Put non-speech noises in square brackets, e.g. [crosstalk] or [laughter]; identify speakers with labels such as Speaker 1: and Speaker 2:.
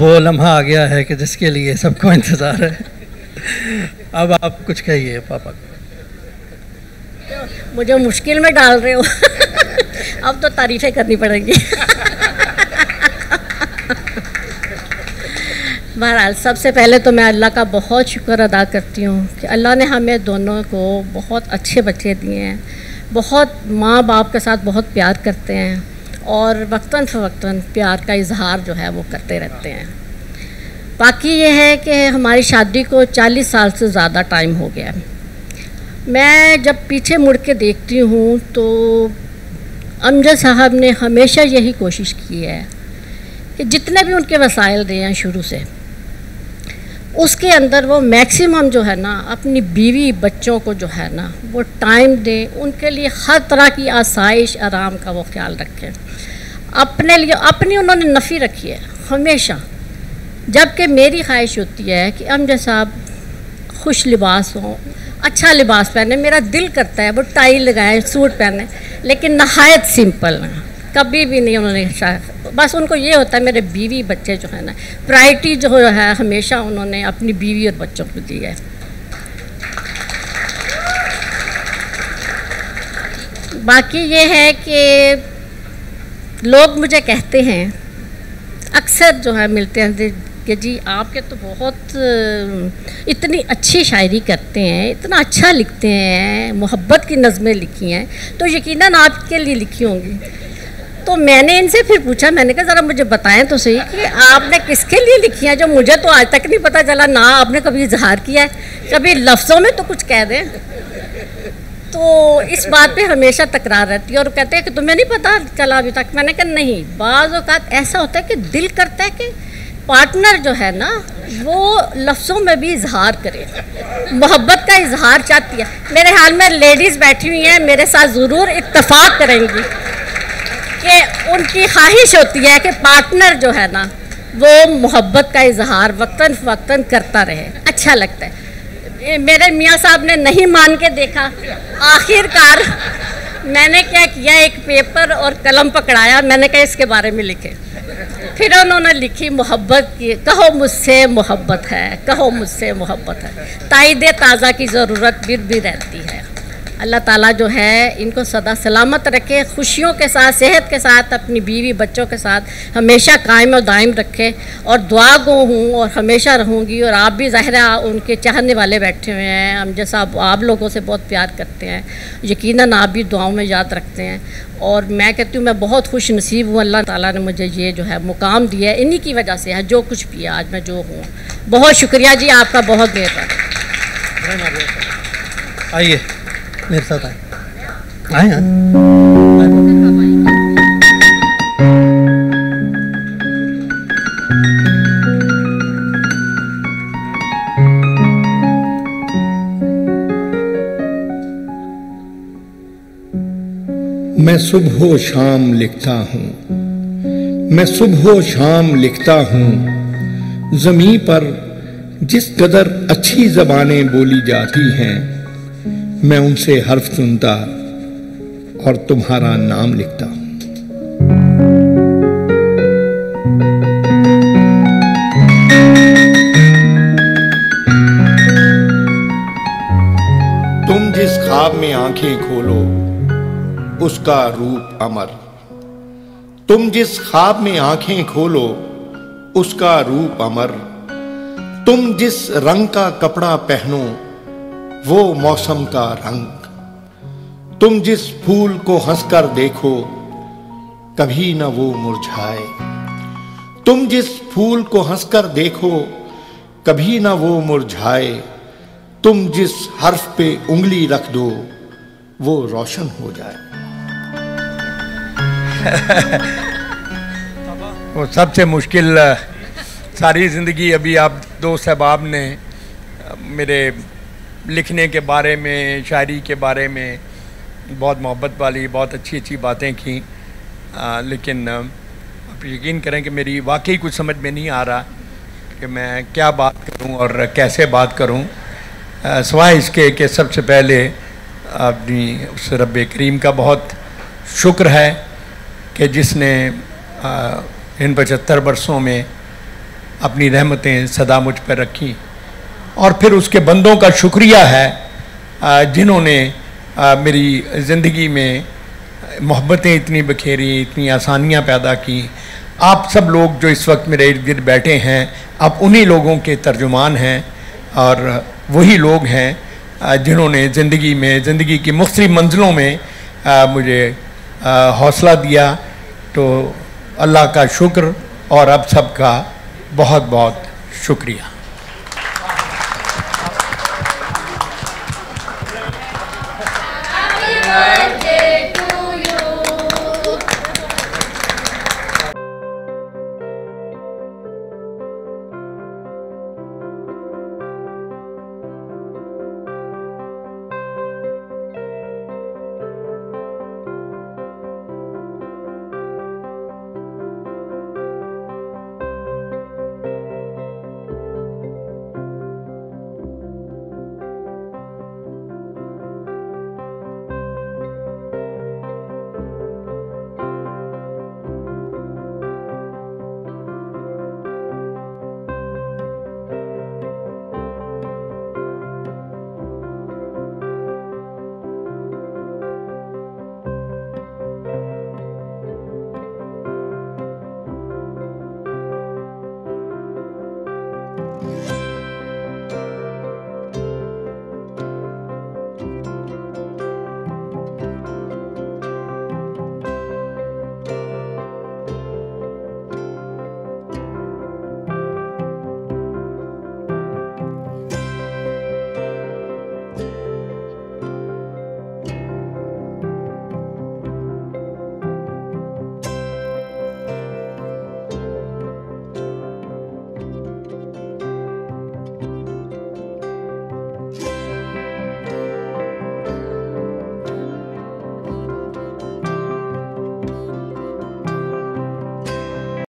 Speaker 1: वो लम्हा आ गया है कि जिसके लिए सबको इंतज़ार है। अब आप कुछ कहिए पापा
Speaker 2: मुझे मुश्किल में डाल रहे हो। अब तो तारीफ़ें करनी पड़ेंगी। बहरहाल, सबसे पहले तो मैं अल्लाह का बहुत शुक्र अदा करती हूँ कि अल्लाह ने हमें दोनों को बहुत अच्छे बच्चे दिए हैं। बहुत माँ बाप के साथ बहुत प्यार करते हैं। और वक्ता फ़वक्ता प्यार का इजहार जो है वो करते रहते हैं। बाकी ये है कि हमारी शादी को 40 साल से ज़्यादा टाइम हो गया मैं जब पीछे मुड़ के देखती हूँ तो अमजद साहब ने हमेशा यही कोशिश की है कि जितने भी उनके वसाइल रहे हैं शुरू से उसके अंदर वो मैक्सिमम जो है ना, अपनी बीवी बच्चों को जो है ना, वो टाइम दें, उनके लिए हर तरह की आसाइश, आराम का वो ख्याल रखें। अपने लिए, अपनी उन्होंने नफ़ी रखी है, हमेशा। जबकि मेरी ख्वाहिश होती है कि अमजद साहब खुश लिबास हों अच्छा लिबास पहने। मेरा दिल करता है वो टाई लगाए, सूट पहने, लेकिन नहायत सिंपल कभी भी नहीं उन्होंने बस उनको ये होता है, मेरे बीवी बच्चे जो है ना प्रायरिटी जो है, हमेशा उन्होंने अपनी बीवी और बच्चों को दी है। बाकी ये है कि लोग मुझे कहते हैं, अक्सर जो है मिलते हैं, कि जी आपके तो बहुत, इतनी अच्छी शायरी करते हैं, इतना अच्छा लिखते हैं, मोहब्बत की नज़में लिखी हैं तो यकीनन आपके लिए लिखी होंगी। तो मैंने इनसे फिर पूछा, मैंने कहा, ज़रा मुझे बताएँ तो सही कि आपने किसके लिए लिखी है? जो मुझे तो आज तक नहीं पता चला, ना आपने कभी इजहार किया है। कभी लफ्ज़ों में तो कुछ कह दें। तो इस बात पे हमेशा तकरार रहती है और कहते हैं कि तुम्हें नहीं पता चला अभी तक? मैंने कहा, नहीं, बाज़ अवत ऐसा होता है कि दिल करता है कि पार्टनर जो है ना, वो लफ्ज़ों में भी इजहार करे। मोहब्बत का इजहार चाहती है। मेरे हाल में लेडीज़ बैठी हुई हैं, मेरे साथ ज़रूर इतफाक़ करेंगी। उनकी ख्वाहिश होती है कि पार्टनर जो है ना, वो मोहब्बत का इजहार वक्ता फ़वक्ता करता रहे। अच्छा लगता है। मेरे मियाँ साहब ने नहीं मान के देखा। आखिरकार मैंने क्या किया, एक पेपर और कलम पकड़ाया, मैंने कहा इसके बारे में लिखे। फिर उन्होंने लिखी, मोहब्बत की, कहो मुझसे मोहब्बत है, कहो मुझसे मोहब्बत है। ताइद ताज़ा की ज़रूरत फिर भी रहती है। अल्लाह ताला जो है, इनको सदा सलामत रखे, खुशियों के साथ, सेहत के साथ, अपनी बीवी, बच्चों के साथ हमेशा कायम और दायम रखे। और दुआ गो हूँ और हमेशा रहूँगी और आप भी ज़ाहिर उनके चाहने वाले बैठे हुए हैं। हम जैसा आप लोगों से बहुत प्यार करते हैं। यकीनन आप भी दुआओं में याद रखते हैं। और मैं कहती हूँ, मैं बहुत खुश नसीब हूँ, अल्लाह ताला ने मुझे ये जो है, मुकाम दिया है। इन्हीं की वजह से है, जो कुछ भी आज मैं जो हूँ। बहुत शुक्रिया जी, आपका बहुत बेहतर
Speaker 1: आइए। मेरे साथ आए। आए हैं?
Speaker 3: मैं सुबह शाम लिखता हूँ। मैं सुबह शाम लिखता हूँ। जमी पर जिस कदर अच्छी जबानें बोली जाती हैं मैं उनसे हर्फ सुनता और तुम्हारा नाम लिखता। हूँ तुम जिस ख्वाब में आँखें खोलो, उसका रूप अमर। तुम जिस ख्वाब में आँखें खोलो, उसका रूप अमर। तुम जिस रंग का कपड़ा पहनो वो मौसम का रंग। तुम जिस फूल को हंसकर देखो, कभी न वो मुरझाए। तुम जिस फूल को हंसकर देखो, कभी न वो मुरझाए। तुम जिस हर्फ पे उंगली रख दो, वो रोशन हो जाए। [laughs]
Speaker 4: वो सबसे मुश्किल सारी ज़िंदगी अभी आप दो सहबाब ने मेरे लिखने के बारे में शायरी के बारे में बहुत मोहब्बत वाली बहुत अच्छी अच्छी बातें की। आ, लेकिन आप यकीन करें कि मेरी वाकई कुछ समझ में नहीं आ रहा कि मैं क्या बात करूँ और कैसे बात करूँ। सवाए इसके कि सबसे पहले अपनी उस रब करीम का बहुत शुक्र है कि जिसने आ, इन पचहत्तर बरसों में अपनी रहमतें सदा मुझ पर रखी। और फिर उसके बंदों का शुक्रिया है जिन्होंने मेरी ज़िंदगी में मोहब्बतें इतनी बखेरी, इतनी आसानियाँ पैदा की। आप सब लोग जो इस वक्त मेरे इर्द गिर्द बैठे हैं, आप उन्हीं लोगों के तर्जुमान हैं और वही लोग हैं जिन्होंने ज़िंदगी में, ज़िंदगी की मुख्तलिफ़ मंजिलों में मुझे हौसला दिया। तो अल्लाह का शुक्र और अब सबका बहुत बहुत शुक्रिया।